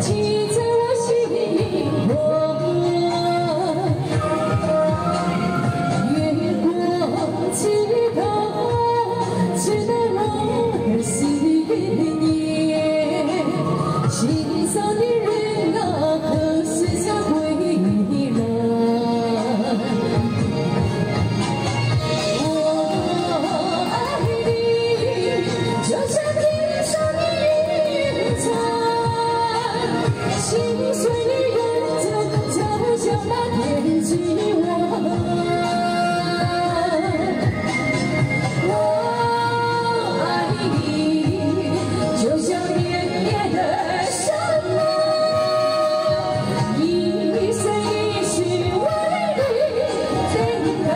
情，心随你远走走向那天之望我爱你就像绵绵的山脉一生一世为你等待